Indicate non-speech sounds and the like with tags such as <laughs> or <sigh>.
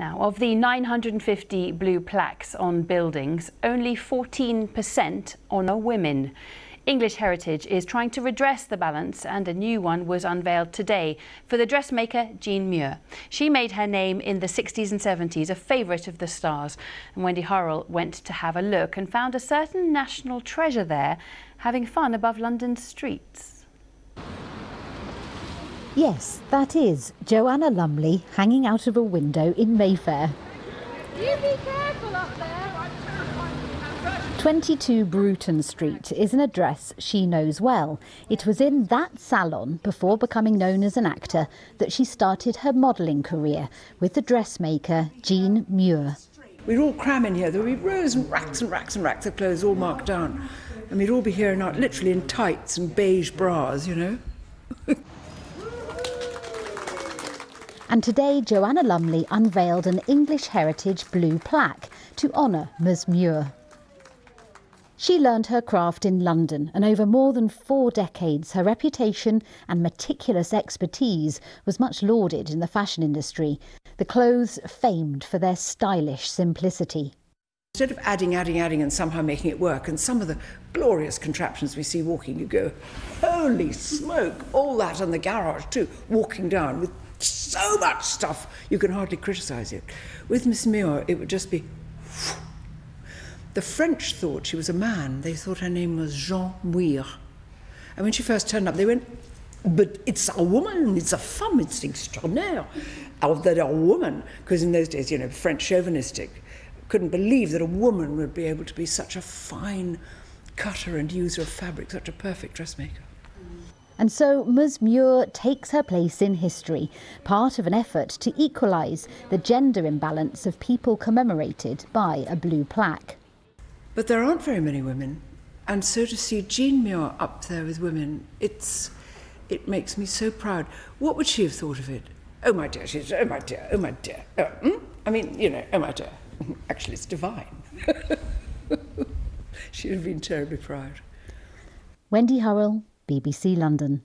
Now, of the 950 blue plaques on buildings, only 14% honour women. English Heritage is trying to redress the balance and a new one was unveiled today for the dressmaker Jean Muir. She made her name in the 60s and 70s, a favourite of the stars. And Wendy Hurrell went to have a look and found a certain national treasure there having fun above London's streets. Yes, that is Joanna Lumley hanging out of a window in Mayfair. You be careful up there. 22 Bruton Street is an address she knows well. It was in that salon, before becoming known as an actor, that she started her modelling career with the dressmaker Jean Muir. We'd all cram in here. There would be rows and racks and racks and racks of clothes all marked down. And we'd all be here and out, literally in tights and beige bras, you know. <laughs> and today, Joanna Lumley unveiled an English Heritage blue plaque to honour Ms Muir. She learned her craft in London, and over more than four decades, her reputation and meticulous expertise was much lauded in the fashion industry, the clothes famed for their stylish simplicity. Instead of adding, adding, adding, and somehow making it work, and some of the glorious contraptions we see walking, you go, holy smoke, all that and the garage too, walking down with so much stuff, you can hardly criticise it. With Miss Muir, it would just be the French thought she was a man. They thought her name was Jean Muir. And when she first turned up, they went, but it's a woman, it's a femme, it's extraordinaire. Oh, that a woman, because in those days, you know, French chauvinistic, couldn't believe that a woman would be able to be such a fine cutter and user of fabric, such a perfect dressmaker. And so Ms Muir takes her place in history, part of an effort to equalise the gender imbalance of people commemorated by a blue plaque. But there aren't very many women. And so to see Jean Muir up there with women, it's, it makes me so proud. What would she have thought of it? Oh my dear, she's, oh my dear, oh my dear. Oh, hmm? I mean, you know, oh my dear. Actually, it's divine. <laughs> She'd have been terribly proud. Wendy Hurrell, BBC London.